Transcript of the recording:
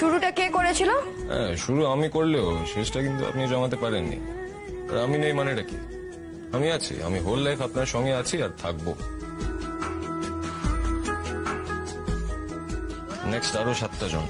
শুরুটা কে করেছিল? হ্যাঁ শুরু আমি করলেও শেষটা কিন্তু আপনি জমাতে পারেননি। আর আমি নেই মানেটা কি? আমি আছি আমি হোল লাইফ আপনার সঙ্গে আছি আর থাকব। নেক্সট আরও সাতটা জন।